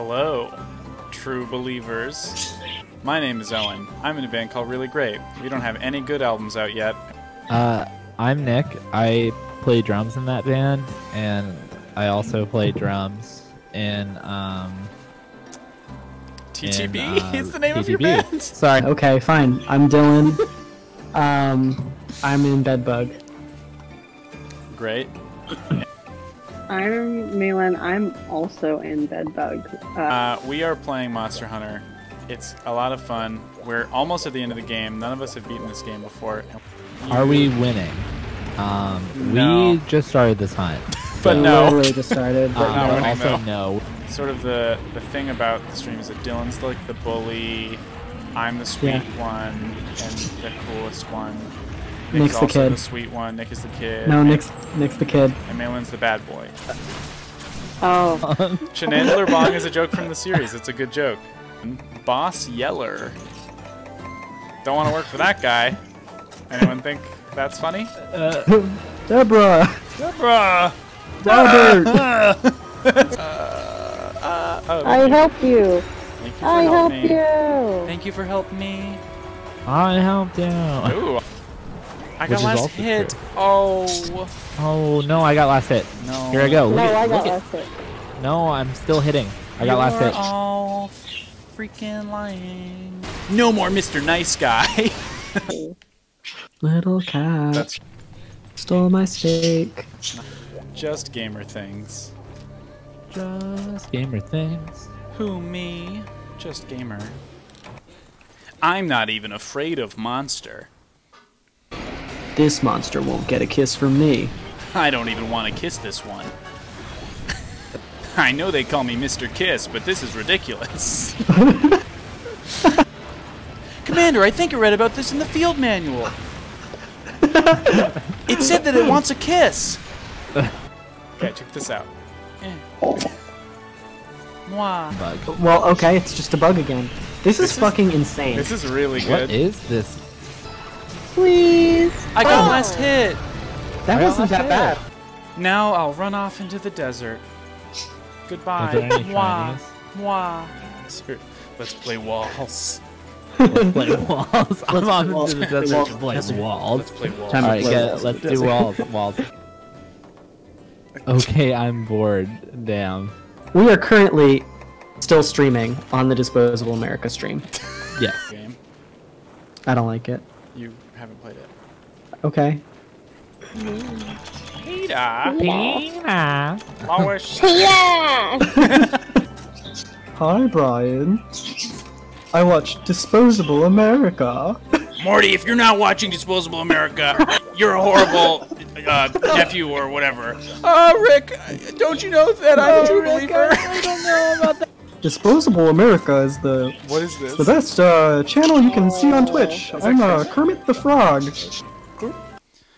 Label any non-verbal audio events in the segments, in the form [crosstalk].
Hello, true believers. My name is Owen. I'm in a band called Really Great. We don't have any good albums out yet. Uh, I'm Nick. I play drums in that band, and I also play drums in um. TTB in, uh, [laughs] is the name of your band. Sorry. Okay, fine. I'm Dylan. um, I'm in Bedbug. Great. I'm Meilyn. I'm also in Bedbug. Uh, Uh, we are playing Monster Hunter. It's a lot of fun. We're almost at the end of the game. None of us have beaten this game before. Are we winning? Um, No. we just started this hunt. [laughs] But We no. Literally just started. Um, not winning, also, though. no. Sort of the the thing about the stream is that Dylan's like the bully. I'm the sweet Yeah. one and the coolest one. Nick's the also kid. the sweet one. Nick is the kid. no, Nick's Nick's the kid. And Meilyn's the bad boy. oh, [laughs] Chanandler Bong is a joke from the series. It's a good joke. Boss Yeller. Don't want to work for that guy. Anyone think that's funny? Uh, [laughs] Deborah. Deborah! Robert. [laughs] Oh, I help you. thank you for I help helping me. you. Thank you for helping me. I helped out. Ooh. I got last hit. true. Oh. Oh no, I got last hit. No. Here I go. Look No, at- I look got at- last hit. No, I'm still hitting. I got last You're hit. all freaking lying. No more Mr. Nice Guy. [laughs] Little cat That's stole my steak. just gamer things. Just gamer things. Who, me? Just gamer. I'm not even afraid of monster. This monster won't get a kiss from me. I don't even want to kiss this one. [laughs] I know they call me Mr. Kiss, but this is ridiculous. [laughs] Commander, I think I read about this in the field manual. it said that it wants a kiss. [laughs] Okay, check this out. Eh. Mwah. Bug. Well, okay, it's just a bug again. This, is fucking insane. This is really good. is this? Please. I got Oh. last hit. that I wasn't that did. bad. Now I'll run off into the desert. Goodbye. Is there any Mwah. Chinese? Mwah. Sir, Let's play walls. Let's play walls. I'm on walls. into the desert to play Let's walls. play walls. Time to Alright, play get, walls. let's do walls. Walls. Okay, I'm bored. Damn. We are currently still streaming on the Disposable America stream. Yes. Game. I don't like it. You haven't played it. Okay. Peter. Pina. Lois. [laughs] Yeah. Hi, Brian. I watch Disposable America. Morty, if you're not watching Disposable America, you're a horrible uh, nephew or whatever. Uh, Rick, don't you know that I'm a true believer? I don't know about that. Disposable America is the What is this? the best uh, channel you can see on Twitch. I'm uh, Kermit the Frog.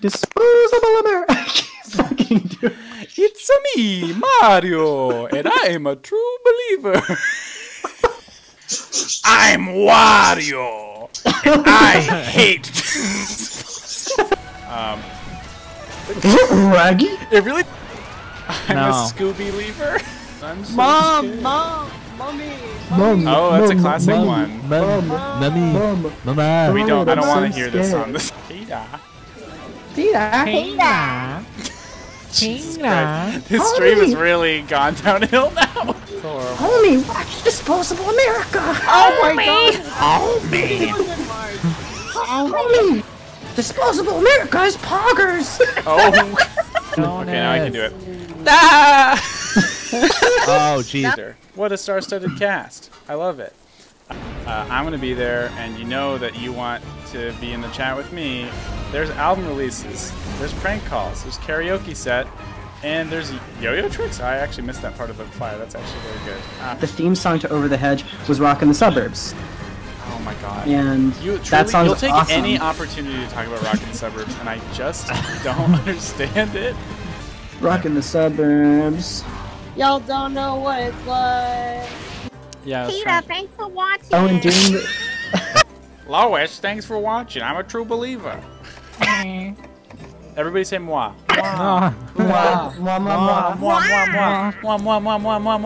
Disposable America. [laughs] fucking dude. It's me, Mario, and I'm a true believer. [laughs] I'm Wario, and I [laughs] hate. um, Raggy? it really. I'm a No. Scooby Lever. I'm so Mom, scared. mom, Oh, that's a classic Mom, one. Mum, mummy, Mom. mama. We don't. I don't want to so hear this on this. Peter. Pina. [laughs] Jesus Pina. Christ. His stream has really gone downhill now. [laughs] Homie, watch Disposable America! Oh my god. Homie! Disposable America is poggers! Oh. [laughs] okay, now I can do it. Ah! Oh, jeez. Sure. What a star-studded cast. I love it. Uh, I'm going to be there, and you know that you want to be in the chat with me. There's album releases. There's prank calls. There's karaoke set. And there's yo-yo tricks. I actually missed that part of the flyer. That's actually very good. Ah, the theme song to Over the Hedge was Rockin' the Suburbs. oh my god. And You that truly, song's you'll take awesome. any opportunity to talk about Rockin' the Suburbs, and I just [laughs] don't understand it. Rockin' the Suburbs. Y'all don't know what it's like. Yeah, that's Peter, thanks for watching. Oh, and doing the. Lois, thanks for watching. I'm a true believer. [laughs] Everybody say moi. Mwah, mwah, mwah, mwah. Moi, moi, moi, moi, moi, moi, moi, moi, moi.